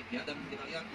baik ya dan kita lihat.